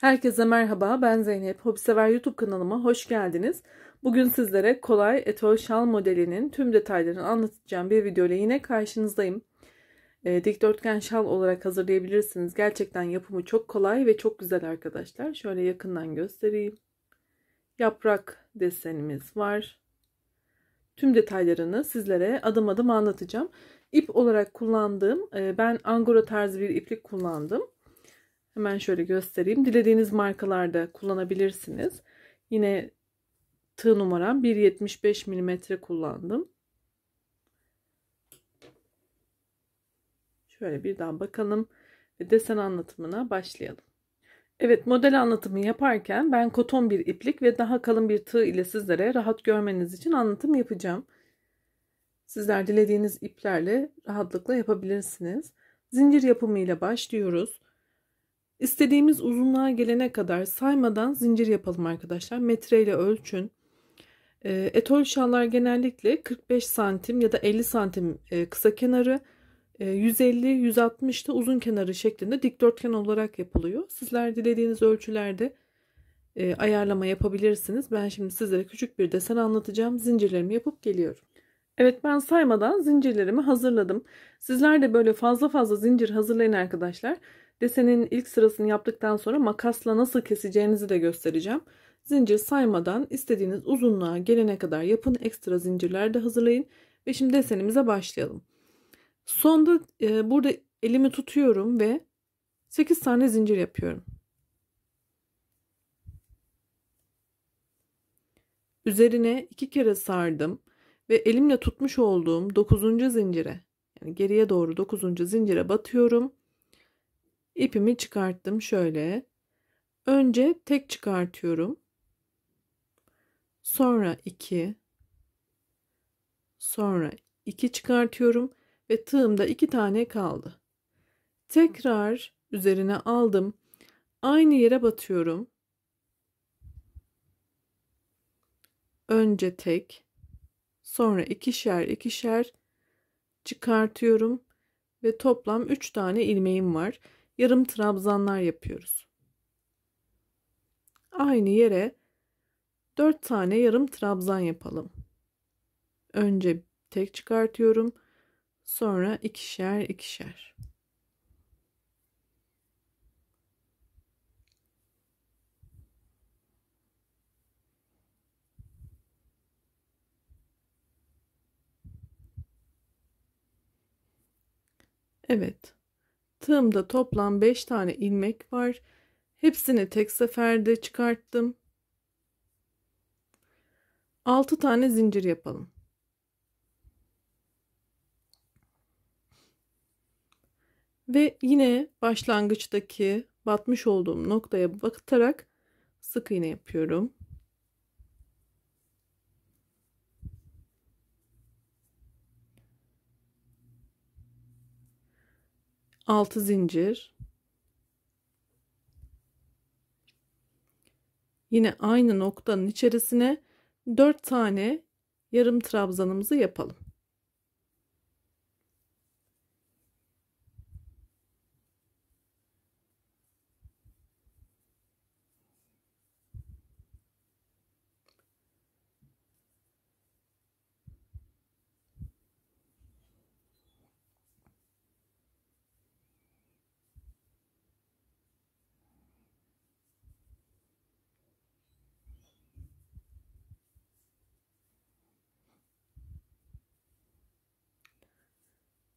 Herkese merhaba, ben Zeynep. Hobisever YouTube kanalıma hoş geldiniz. Bugün sizlere kolay etol şal modelinin tüm detaylarını anlatacağım bir video ile yine karşınızdayım. E, dikdörtgen şal olarak hazırlayabilirsiniz. Gerçekten yapımı çok kolay ve çok güzel arkadaşlar. Şöyle yakından göstereyim. Yaprak desenimiz var. Tüm detaylarını sizlere adım adım anlatacağım. İp olarak kullandığım, e, ben angora tarzı bir iplik kullandım. Hemen şöyle göstereyim. Dilediğiniz markalarda kullanabilirsiniz. Yine tığ numaram 1.75 mm kullandım. Şöyle bir daha bakalım ve desen anlatımına başlayalım. Evet model anlatımı yaparken ben koton bir iplik ve daha kalın bir tığ ile sizlere rahat görmeniz için anlatım yapacağım. Sizler dilediğiniz iplerle rahatlıkla yapabilirsiniz. Zincir yapımı ile başlıyoruz. İstediğimiz uzunluğa gelene kadar saymadan zincir yapalım arkadaşlar. Metre ile ölçün. E, etol şallar genellikle 45 santim ya da 50 santim e, kısa kenarı, e, 150-160 da uzun kenarı şeklinde dikdörtgen olarak yapılıyor. Sizler dilediğiniz ölçülerde e, ayarlama yapabilirsiniz. Ben şimdi sizlere küçük bir desen anlatacağım. Zincirlerimi yapıp geliyorum. Evet ben saymadan zincirlerimi hazırladım. Sizler de böyle fazla fazla zincir hazırlayın arkadaşlar. Desenin ilk sırasını yaptıktan sonra makasla nasıl keseceğinizi de göstereceğim. Zincir saymadan istediğiniz uzunluğa gelene kadar yapın. Ekstra zincirler de hazırlayın. Ve şimdi desenimize başlayalım. Sonda e, burada elimi tutuyorum ve 8 tane zincir yapıyorum. Üzerine iki kere sardım ve elimle tutmuş olduğum 9. zincire yani geriye doğru 9. zincire batıyorum ipimi çıkarttım şöyle. Önce tek çıkartıyorum. Sonra 2 sonra 2 çıkartıyorum ve tığımda 2 tane kaldı. Tekrar üzerine aldım. Aynı yere batıyorum. Önce tek, sonra ikişer ikişer çıkartıyorum ve toplam 3 tane ilmeğim var yarım trabzanlar yapıyoruz. Aynı yere 4 tane yarım trabzan yapalım. Önce tek çıkartıyorum. Sonra ikişer ikişer. Evet. Tığımda toplam 5 tane ilmek var. Hepsini tek seferde çıkarttım. 6 tane zincir yapalım. Ve yine başlangıçtaki batmış olduğum noktaya batarak sık iğne yapıyorum. 6 zincir. Yine aynı noktanın içerisine 4 tane yarım trabzanımızı yapalım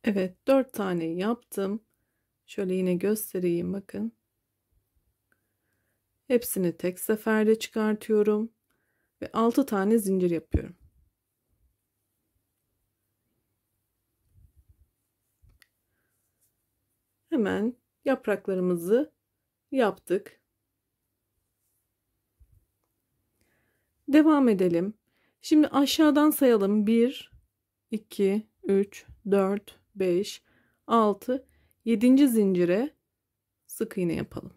Evet 4 tane yaptım. Şöyle yine göstereyim bakın. Hepsini tek seferde çıkartıyorum ve 6 tane zincir yapıyorum. Hemen yapraklarımızı yaptık. Devam edelim. Şimdi aşağıdan sayalım. 1 2 3 4 5, 6, 7. zincire sık iğne yapalım.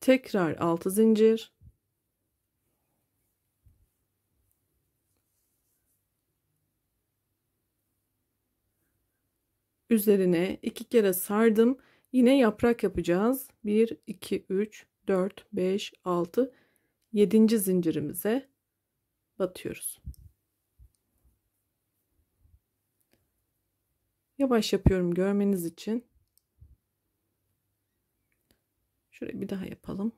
Tekrar 6 zincir. üzerine iki kere sardım. Yine yaprak yapacağız. 1, 2, 3, 4, 5, 6, 7. zincirimize batıyoruz. Yavaş yapıyorum görmeniz için. Şurayı bir daha yapalım.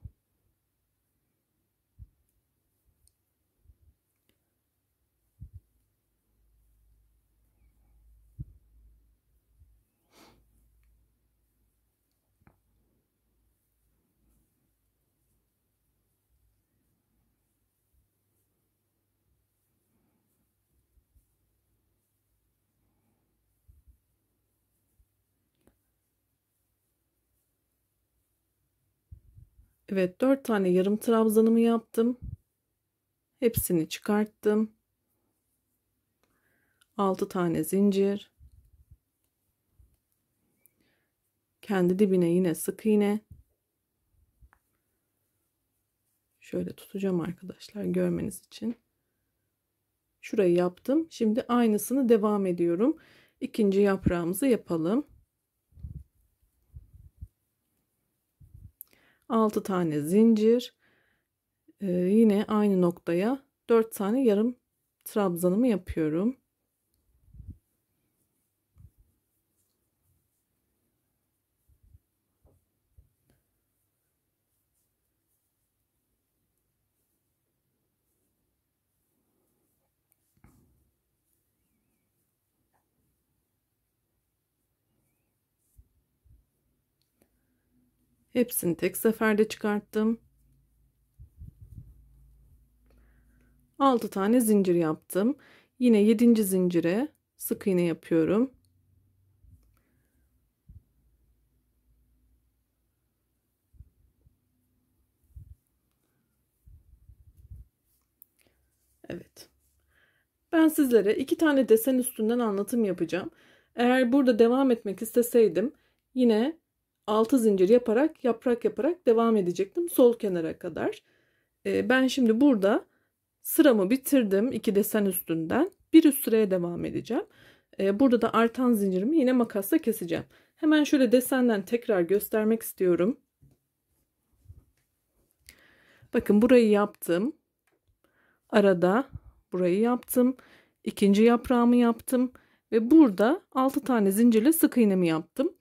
Evet 4 tane yarım trabzanımı yaptım. Hepsini çıkarttım. 6 tane zincir. Kendi dibine yine sık iğne. Şöyle tutacağım arkadaşlar görmeniz için. Şurayı yaptım. Şimdi aynısını devam ediyorum. İkinci yaprağımızı yapalım. 6 tane zincir ee, yine aynı noktaya 4 tane yarım trabzanımı yapıyorum. Hepsini tek seferde çıkarttım. 6 tane zincir yaptım. Yine 7. zincire sık iğne yapıyorum. Evet. Ben sizlere iki tane desen üstünden anlatım yapacağım. Eğer burada devam etmek isteseydim yine 6 zincir yaparak yaprak yaparak devam edecektim sol kenara kadar. Ee, ben şimdi burada sıramı bitirdim iki desen üstünden bir üst sıraya devam edeceğim. Ee, burada da artan zincirimi yine makasla keseceğim. Hemen şöyle desenden tekrar göstermek istiyorum. Bakın burayı yaptım. Arada burayı yaptım. İkinci yaprağımı yaptım ve burada 6 tane zincirle sık iğnemi yaptım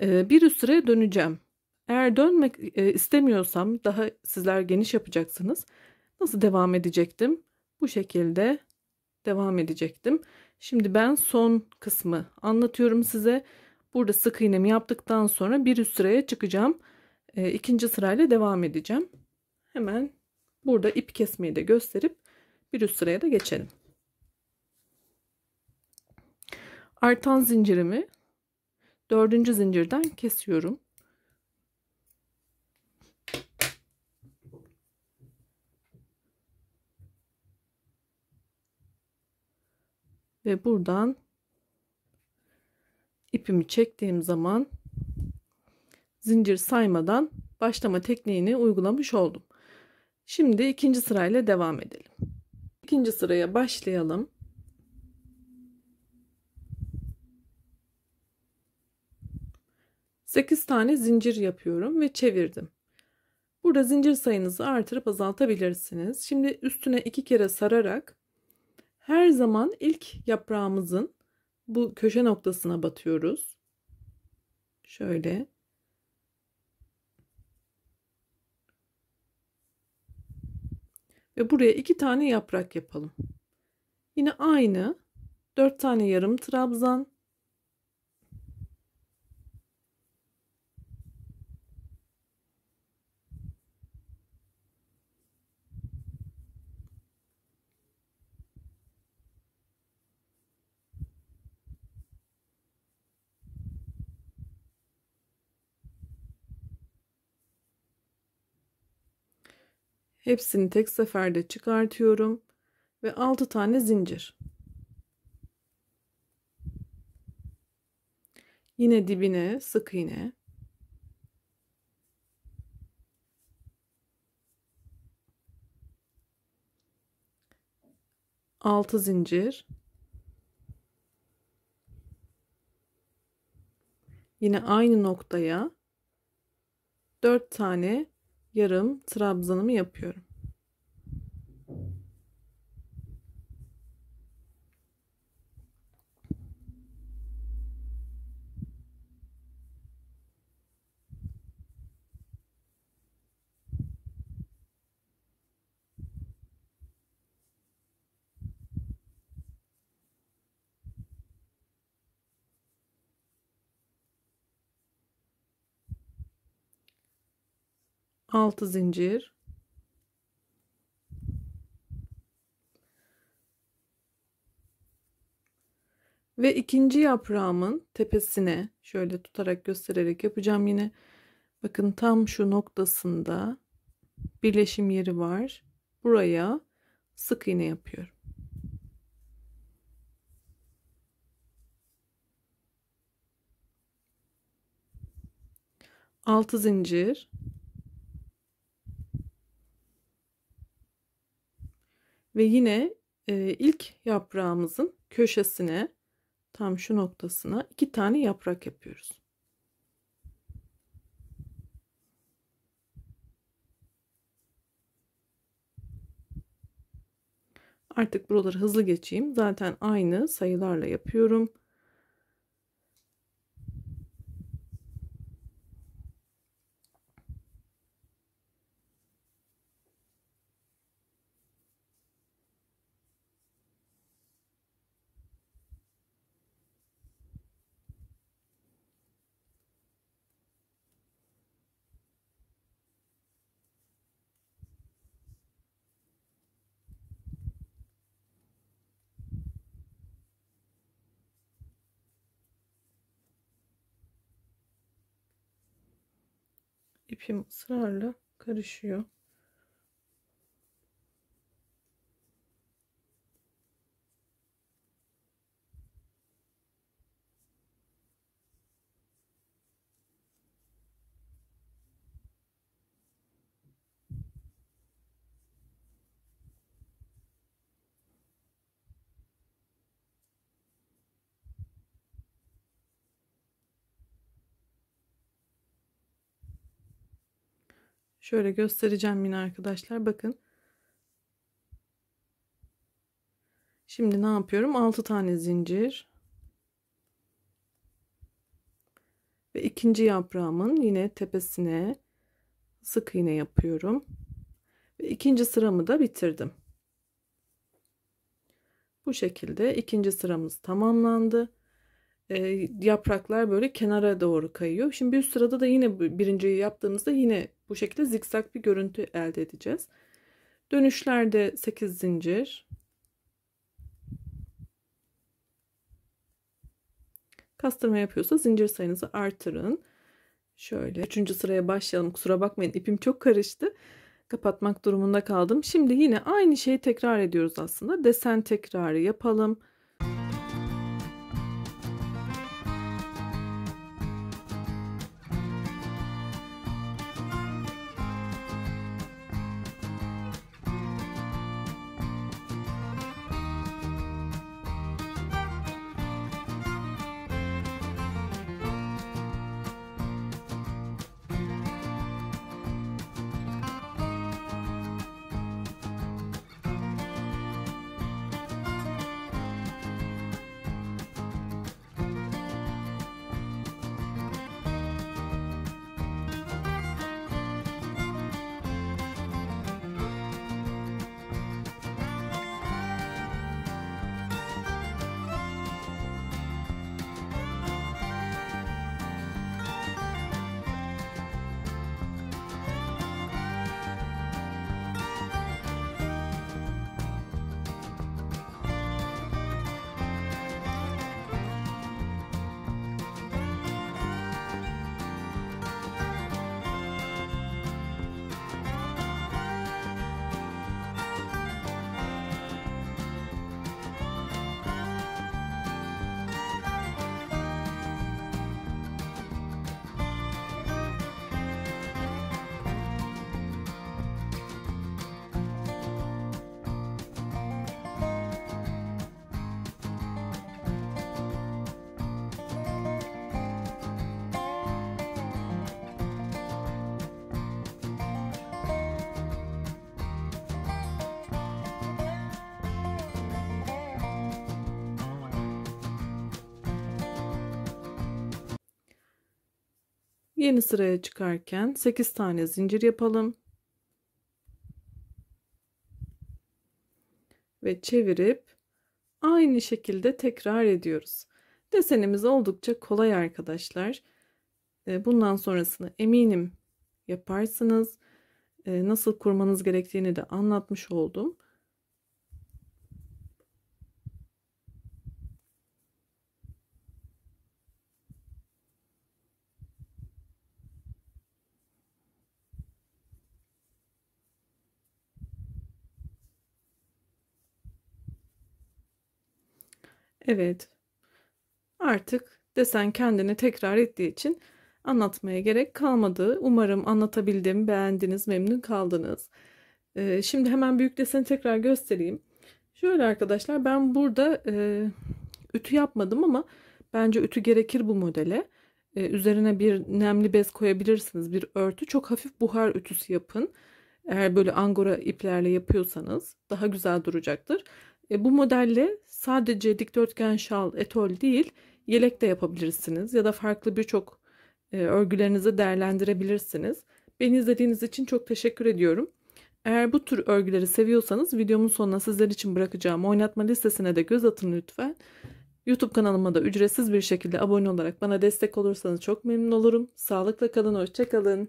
bir üst sıraya döneceğim. Eğer dönmek istemiyorsam daha sizler geniş yapacaksınız. Nasıl devam edecektim? Bu şekilde devam edecektim. Şimdi ben son kısmı anlatıyorum size. Burada sık iğnemi yaptıktan sonra bir üst sıraya çıkacağım. İkinci sırayla devam edeceğim. Hemen burada ip kesmeyi de gösterip bir üst sıraya da geçelim. Artan zincirimi dördüncü zincirden kesiyorum. Ve buradan ipimi çektiğim zaman zincir saymadan başlama tekniğini uygulamış oldum. Şimdi ikinci sırayla devam edelim. İkinci sıraya başlayalım. 8 tane zincir yapıyorum ve çevirdim. Burada zincir sayınızı artırıp azaltabilirsiniz. Şimdi üstüne iki kere sararak her zaman ilk yaprağımızın bu köşe noktasına batıyoruz. Şöyle. Ve buraya iki tane yaprak yapalım. Yine aynı 4 tane yarım trabzan Hepsini tek seferde çıkartıyorum ve 6 tane zincir. Yine dibine sık iğne. Altı zincir. yine aynı noktaya 4 tane yarım trabzanımı yapıyorum. Altı zincir. Ve ikinci yaprağımın tepesine şöyle tutarak göstererek yapacağım yine. Bakın tam şu noktasında birleşim yeri var. Buraya sık iğne yapıyorum. Altı zincir ve yine e, ilk yaprağımızın köşesine tam şu noktasına iki tane yaprak yapıyoruz. Artık buraları hızlı geçeyim. Zaten aynı sayılarla yapıyorum. İpim ısrarla karışıyor. Şöyle göstereceğim yine arkadaşlar. Bakın. Şimdi ne yapıyorum? 6 tane zincir. Ve ikinci yaprağımın yine tepesine sık iğne yapıyorum. Ve ikinci sıramı da bitirdim. Bu şekilde ikinci sıramız tamamlandı. Ee, yapraklar böyle kenara doğru kayıyor. Şimdi bir sırada da yine birinciyi yaptığımızda yine bu şekilde zikzak bir görüntü elde edeceğiz. Dönüşlerde 8 zincir. Kastırma yapıyorsa zincir sayınızı artırın. Şöyle 3. sıraya başlayalım. Kusura bakmayın ipim çok karıştı. Kapatmak durumunda kaldım. Şimdi yine aynı şeyi tekrar ediyoruz aslında. Desen tekrarı yapalım. Yeni sıraya çıkarken 8 tane zincir yapalım. Ve çevirip aynı şekilde tekrar ediyoruz. Desenimiz oldukça kolay arkadaşlar. Ee, bundan sonrasını eminim yaparsınız. Ee, nasıl kurmanız gerektiğini de anlatmış oldum. Evet. Artık desen kendini tekrar ettiği için anlatmaya gerek kalmadı. Umarım anlatabildim, beğendiniz, memnun kaldınız. Ee, şimdi hemen büyük deseni tekrar göstereyim. Şöyle arkadaşlar ben burada e, ütü yapmadım ama bence ütü gerekir bu modele. Ee, üzerine bir nemli bez koyabilirsiniz. Bir örtü. Çok hafif buhar ütüsü yapın. Eğer böyle angora iplerle yapıyorsanız daha güzel duracaktır. E, bu modelle sadece dikdörtgen şal, etol değil yelek de yapabilirsiniz ya da farklı birçok e, örgülerinizi değerlendirebilirsiniz. Beni izlediğiniz için çok teşekkür ediyorum. Eğer bu tür örgüleri seviyorsanız videomun sonuna sizler için bırakacağım oynatma listesine de göz atın lütfen. YouTube kanalıma da ücretsiz bir şekilde abone olarak bana destek olursanız çok memnun olurum. Sağlıkla kalın, hoşçakalın.